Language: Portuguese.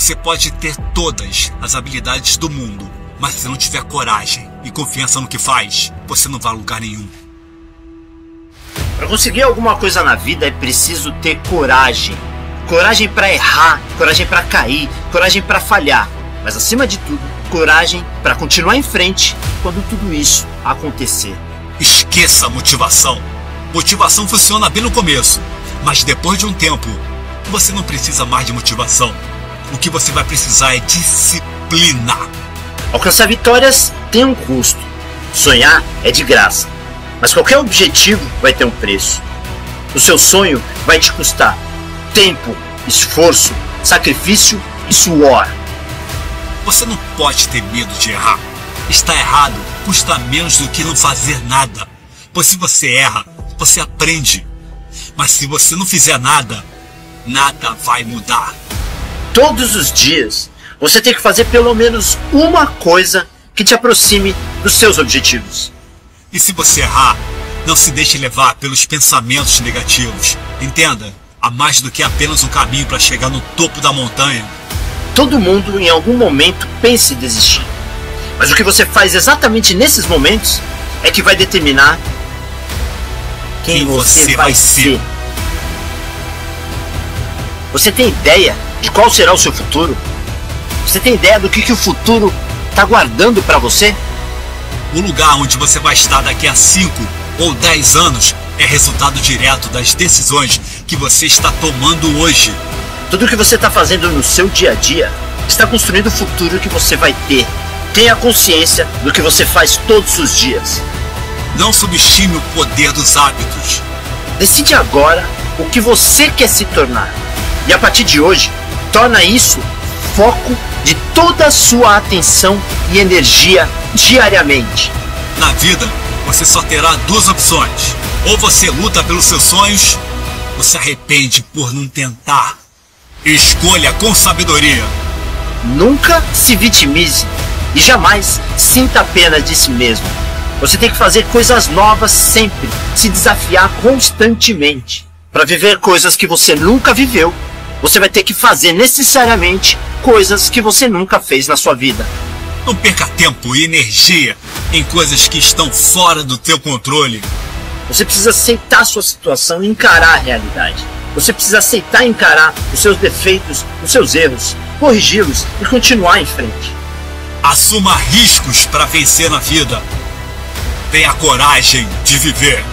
Você pode ter todas as habilidades do mundo, mas se não tiver coragem e confiança no que faz, você não vai a lugar nenhum. Para conseguir alguma coisa na vida é preciso ter coragem. Coragem para errar, coragem para cair, coragem para falhar, mas acima de tudo, coragem para continuar em frente quando tudo isso acontecer. Esqueça a motivação. Motivação funciona bem no começo, mas depois de um tempo, você não precisa mais de motivação. O que você vai precisar é disciplina. Alcançar vitórias tem um custo. Sonhar é de graça. Mas qualquer objetivo vai ter um preço. O seu sonho vai te custar tempo, esforço, sacrifício e suor. Você não pode ter medo de errar. Estar errado custa menos do que não fazer nada. Pois se você erra, você aprende. Mas se você não fizer nada, nada vai mudar. Todos os dias, você tem que fazer pelo menos uma coisa que te aproxime dos seus objetivos. E se você errar, não se deixe levar pelos pensamentos negativos. Entenda, há mais do que apenas um caminho para chegar no topo da montanha. Todo mundo em algum momento pensa em desistir. Mas o que você faz exatamente nesses momentos é que vai determinar quem, Quem você, você vai, ser. ser. Você tem ideia de qual será o seu futuro? Você tem ideia do que, que o futuro está guardando para você? O lugar onde você vai estar daqui a 5 ou 10 anos é resultado direto das decisões que você está tomando hoje. Tudo que você está fazendo no seu dia a dia está construindo o futuro que você vai ter. Tenha consciência do que você faz todos os dias. Não subestime o poder dos hábitos. Decide agora o que você quer se tornar. E a partir de hoje, torna isso foco de toda a sua atenção e energia diariamente. Na vida, você só terá duas opções. Ou você luta pelos seus sonhos, ou se arrepende por não tentar. Escolha com sabedoria. Nunca se vitimize e jamais sinta pena de si mesmo. Você tem que fazer coisas novas sempre, se desafiar constantemente. Para viver coisas que você nunca viveu, você vai ter que fazer necessariamente coisas que você nunca fez na sua vida. Não perca tempo e energia em coisas que estão fora do teu controle. Você precisa aceitar a sua situação e encarar a realidade. Você precisa aceitar e encarar os seus defeitos, os seus erros, corrigi-los e continuar em frente. Assuma riscos para vencer na vida. Tenha coragem de viver.